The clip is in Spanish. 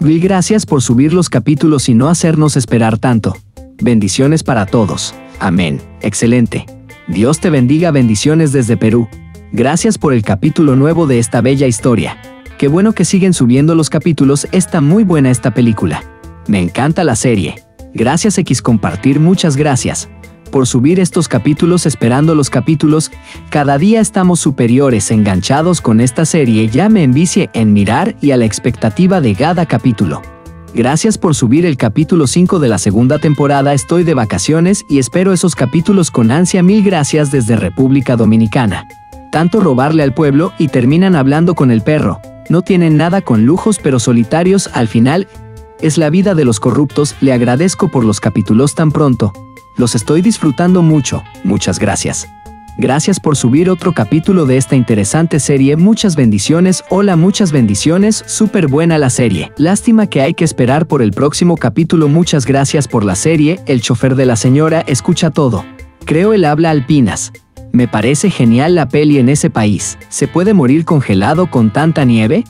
Gracias por subir los capítulos y no hacernos esperar tanto. Bendiciones para todos. Amén. Excelente. Dios te bendiga bendiciones desde Perú. Gracias por el capítulo nuevo de esta bella historia. Qué bueno que siguen subiendo los capítulos, está muy buena esta película. Me encanta la serie. Gracias X compartir, muchas gracias por subir estos capítulos esperando los capítulos. Cada día estamos superiores enganchados con esta serie, ya me envicie en mirar y a la expectativa de cada capítulo. Gracias por subir el capítulo 5 de la segunda temporada, estoy de vacaciones y espero esos capítulos con ansia, mil gracias desde República Dominicana. Tanto robarle al pueblo y terminan hablando con el perro. No tienen nada con lujos pero solitarios al final. Es la vida de los corruptos, le agradezco por los capítulos tan pronto. Los estoy disfrutando mucho, muchas gracias. Gracias por subir otro capítulo de esta interesante serie, muchas bendiciones, hola muchas bendiciones, súper buena la serie. Lástima que hay que esperar por el próximo capítulo, muchas gracias por la serie, el chofer de la señora escucha todo. Creo el habla alpinas. Me parece genial la peli en ese país. ¿Se puede morir congelado con tanta nieve?